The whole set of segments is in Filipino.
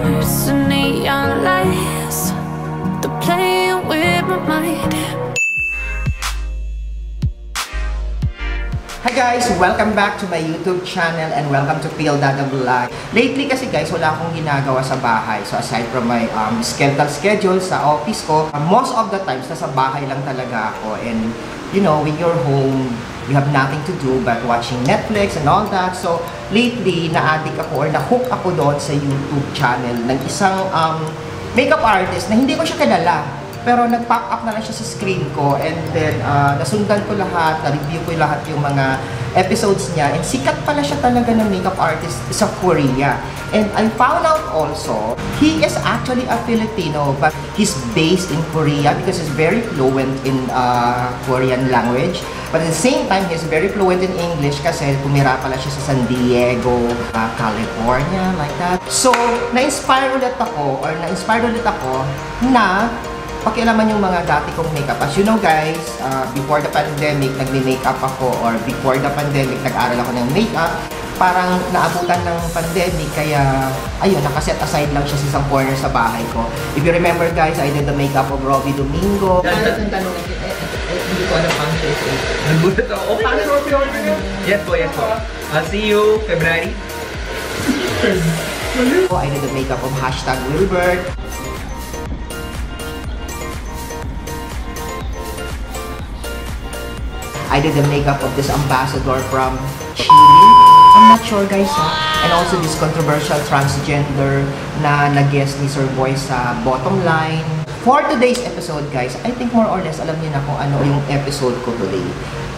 hearts and neon lights. They're playing with my mind. Hi guys! Welcome back to my YouTube channel and welcome to Peel Dada Vlog. Lately kasi guys, wala akong ginagawa sa bahay. So aside from my um, skeletal schedule sa office ko, most of the times nasa bahay lang talaga ako. And you know, when you're home, you have nothing to do but watching Netflix and all that. So lately, na-addict ako or na-hook ako doon sa YouTube channel ng isang um, makeup artist na hindi ko siya kilala. Pero nag-pop up na lang siya sa screen ko and then uh, nasundan ko lahat, na-review ko lahat yung mga episodes niya and sikat pala siya talaga ng makeup artist sa Korea. And I found out also, he is actually a Filipino but he's based in Korea because he's very fluent in uh, Korean language. But at the same time, he's very fluent in English kasi tumira pala siya sa San Diego, uh, California, like that. So, na-inspire ulit ako or na-inspire ulit ako na pakialaman yung mga dati kong makeup. As you know guys, uh, before the pandemic, nagme-makeup ako or before the pandemic, nag-aral ako ng makeup. Parang naabutan ng pandemic, kaya ayun, nakaset aside lang siya sa isang corner sa bahay ko. If you remember guys, I did the makeup of Robbie Domingo. Dahil ng tanong, eh, eh, eh, hindi ko alam pang face eh. Nagulat ako. Oh, paano Robbie? Yes po, yes po. I'll see you February. I did the makeup of hashtag Wilbert. I did the makeup of this ambassador from Chile. I'm not sure guys ha. And also this controversial transgender na nag-guest ni Sir Boy sa bottom line. For today's episode guys, I think more or less alam niyo na kung ano yung episode ko today.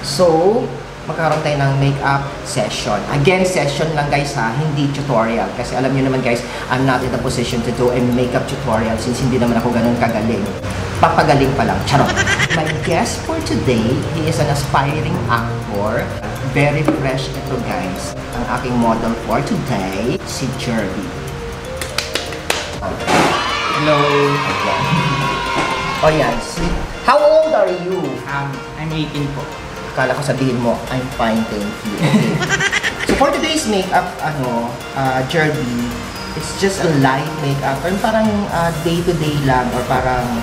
So, magkaroon tayo ng makeup session. Again, session lang guys ha, hindi tutorial. Kasi alam niyo naman guys, I'm not in the position to do a makeup tutorial since hindi naman ako ganun kagaling. Papagaling pa lang. Charot. My guest for today, he is an aspiring actor. Very fresh ito guys. Ang aking model for today, si Jerby. Hello. O yan, si... How old are you? Um, I'm 18 po. Akala ko sabihin mo, I'm fine, thank you. Okay. so for today's makeup, ano, uh, Jerby, it's just a light makeup. Parang parang uh, day-to-day lang or parang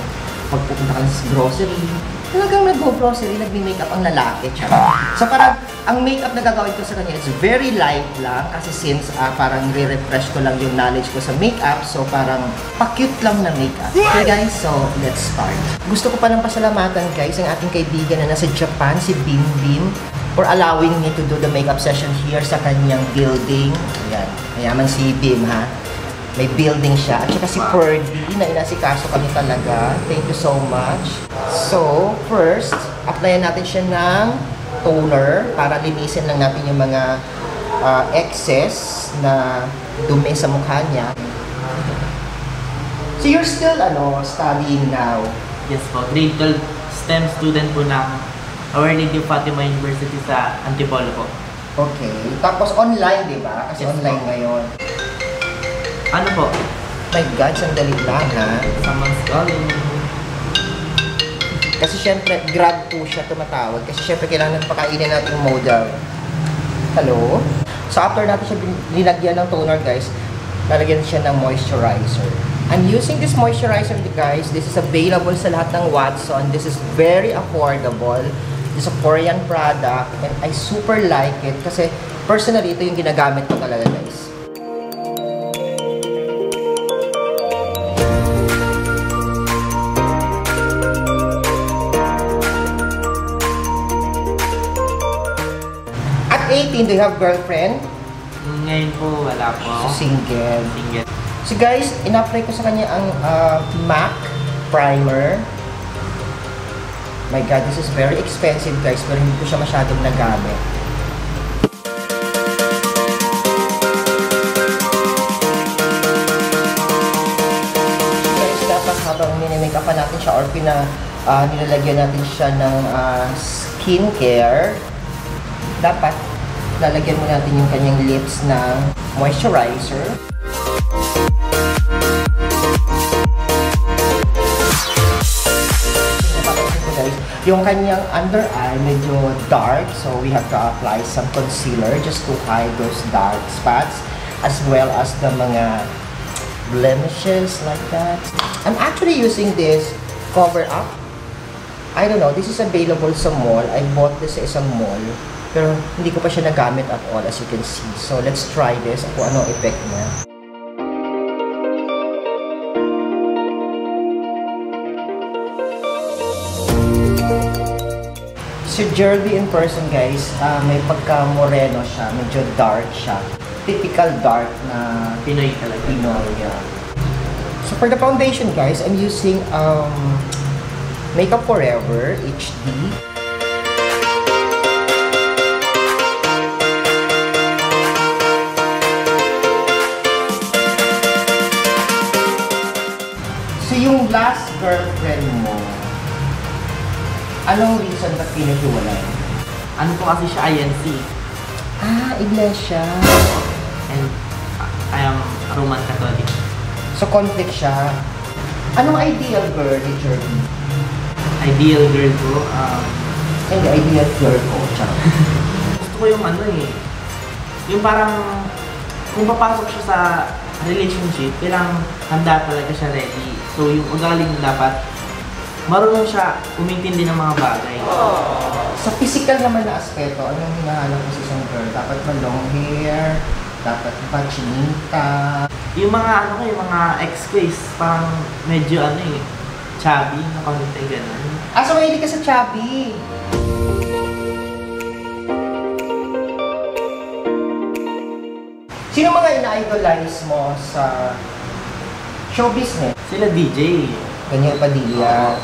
pagpupunta ka sa grocery, talagang nag-grocery, nag-makeup ang lalaki. Charot. So parang, ang makeup na gagawin ko sa kanya is very light lang kasi since uh, parang re-refresh ko lang yung knowledge ko sa makeup, so parang pa-cute lang na makeup. Okay guys, so let's start. Gusto ko pa ng pasalamatan guys ang ating kaibigan na nasa Japan, si Bim Bim, for allowing me to do the makeup session here sa kanyang building. Ayan, mayaman si Bim ha. May building siya. At saka si Ferdy na inasikaso kami talaga. Thank you so much. So, first, applyan natin siya ng toner para linisin lang natin yung mga uh, excess na dumi sa mukha niya. So, you're still ano studying now? Yes po, grade 12 STEM student po ng Our Lady of Fatima University sa Antipolo po. Okay. Tapos online, di ba? Kasi Yes, online po. ngayon. Ano po? My God, sandali lang ha. Someone's calling. Kasi syempre, grab po siya tumatawag. Kasi syempre, kailangan pakainin natin yung model. Hello? So, after natin siya linagyan ng toner, guys, lalagyan siya ng moisturizer. I'm using this moisturizer, guys. This is available sa lahat ng Watson. This is very affordable. This is a Korean product. And I super like it. Kasi, personally, ito yung ginagamit ko talaga, guys. 18, do you have girlfriend? Ngayon po, wala po. So, single. Single. So guys, in-apply ko sa kanya ang uh, MAC primer. My God, this is very expensive guys, pero hindi ko siya masyadong nagamit. Guys, dapat habang minimake pa natin siya or pina, uh, nilalagyan natin siya ng uh, skincare, dapat lalagyan mo natin yung kanyang lips ng moisturizer. Yung kanyang under eye medyo dark so we have to apply some concealer just to hide those dark spots as well as the mga blemishes like that. I'm actually using this cover up. I don't know, this is available sa mall. I bought this sa isang mall. Pero hindi ko pa siya nagamit at all as you can see. So let's try this kung ano effect niya. Si Jerby in person guys, ah, may pagka-moreno siya, medyo dark siya. Typical dark na Pinoy talaga. Pinoy. yeah. So for the foundation guys, I'm using um, Makeup Forever HD. Anong reason ba't pinaghiwalay? Ano po kasi siya INC. Ah, iglesia. And I am Roman Catholic. So conflict siya. Anong ideal girl ni Jerby? Ideal girl ko, um, Hindi, ideal girl ko. Gusto ko yung ano eh, yung parang kung papasok siya sa relationship, kailangan handa talaga siya ready. So yung ugali niya dapat marunong siya umintindi ng mga bagay. Sa physical naman na aspeto, anong hinahanap mo sa isang girl? Dapat ba long hair? Dapat ba chinita? Yung mga ano ko, yung mga ex is parang medyo ano eh, chubby na konti gano'n. Ah, so mahilig ka sa chubby. Sino mga ina-idolize mo sa show business? Sila DJ. Ganyan Padilla.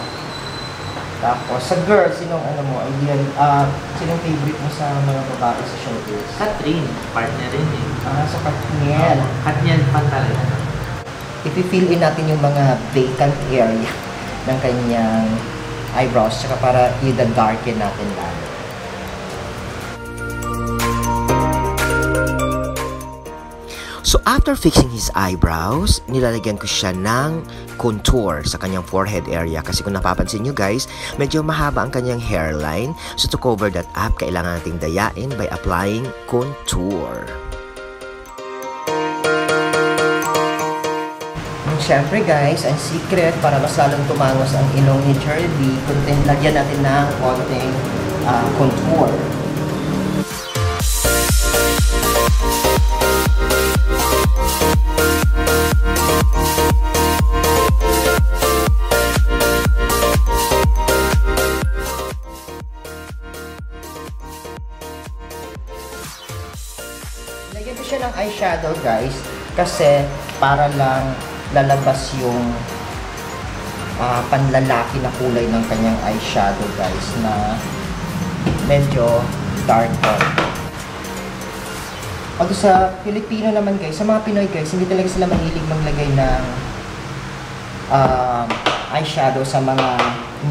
Tapos sa girl, sinong ano mo, ideal, ah, sinong favorite mo sa mga babae sa showbiz? Catherine, partner rin eh. Ah, sa Katniel. Katniel fan talaga. i-fill in natin yung mga vacant area ng kanyang eyebrows tsaka para i-darken natin lalo. So after fixing his eyebrows, nilalagyan ko siya ng contour sa kanyang forehead area kasi kung napapansin nyo guys, medyo mahaba ang kanyang hairline. So to cover that up, kailangan nating dayain by applying contour. And syempre guys, ang secret para mas lalong tumangos ang ilong ni Jerby, kundi lagyan natin ng konting ah, contour. Guys kasi para lang lalabas yung ah, panlalaki na kulay ng kanyang eyeshadow guys na medyo dark color. Pag sa Filipino naman guys, sa mga Pinoy guys, hindi talaga sila mahilig maglagay ng um, eyeshadow sa mga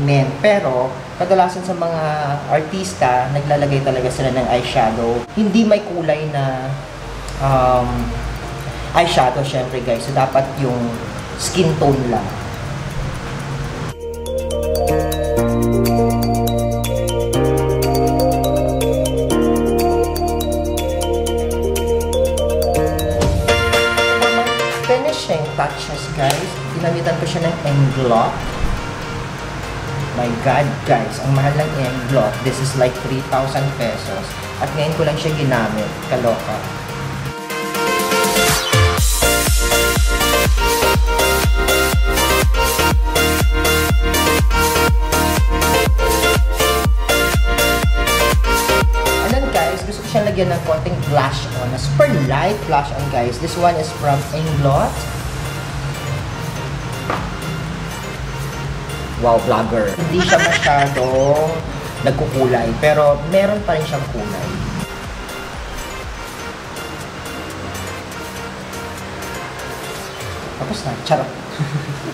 men. Pero, kadalasan sa mga artista, naglalagay talaga sila ng eyeshadow. Hindi may kulay na um, eyeshadow syempre guys. So, dapat yung skin tone lang. finishing touches guys, ginamitan ko siya ng englot. My God, guys, ang mahal ng englot. This is like 3,000 pesos. At ngayon ko lang siya ginamit. Kaloka. Siyang lagyan ng konting blush on. A super light blush on guys. This one is from Inglot. Wow, vlogger. Hindi siya masyadong nagkukulay. Pero meron pa rin siyang kulay. Tapos na. Charot.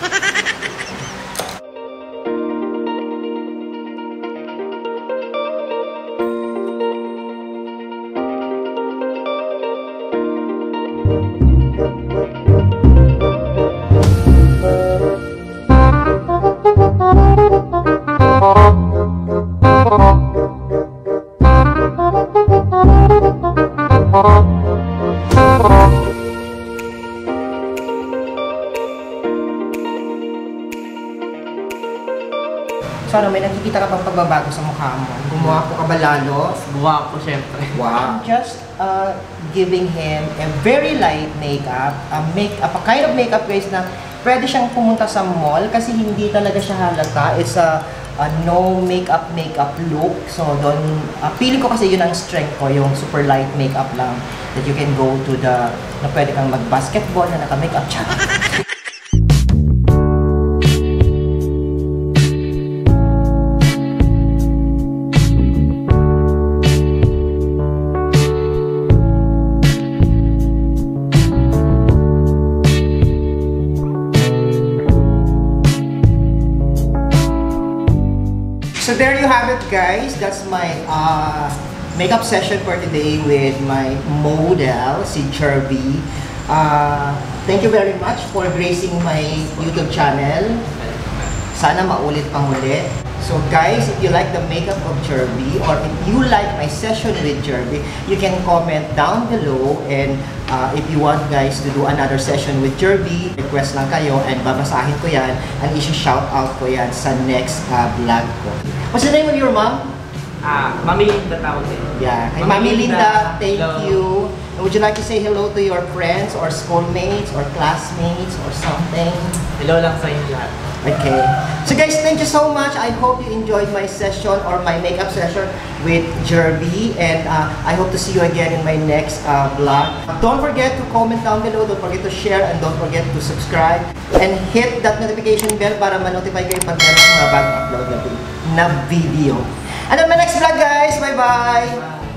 So ano, may nakikita ka pang pagbabago sa mukha mo? Gumawa ko ka ba lalo? Gumawa ko, syempre. Wow. I'm just uh, giving him a very light makeup, a, make, a kind of makeup guys na pwede siyang pumunta sa mall kasi hindi talaga siya halata. It's a a no makeup makeup look. So doon, uh, feeling ko kasi yun ang strength ko, yung super light makeup lang that you can go to the, na pwede kang mag-basketball na naka-makeup So there you have it guys. That's my uh, makeup session for today with my model, si Cherby. Uh, thank you very much for gracing my YouTube channel. Sana maulit pang ulit. So guys, if you like the makeup of Jerby or if you like my session with Jerby, you can comment down below and uh, if you want guys to do another session with Jerby, request lang kayo and babasahin ko yan and isi-shout out ko yan sa next uh, vlog ko. What's the name of your mom? Ah, mamiling na tawag eh. Yeah, kay Mami Mami Linda, Linda, thank hello. you. Would you like to say hello to your friends or schoolmates or classmates or something? Hello lang sa inyo lahat. Okay. So guys, thank you so much. I hope you enjoyed my session or my makeup session with Jerby. And uh, I hope to see you again in my next uh, vlog. Don't forget to comment down below. Don't forget to share. And don't forget to subscribe. And hit that notification bell para ma-notify kayo pag meron mga bagong upload na video. And on my next vlog guys. Bye-bye!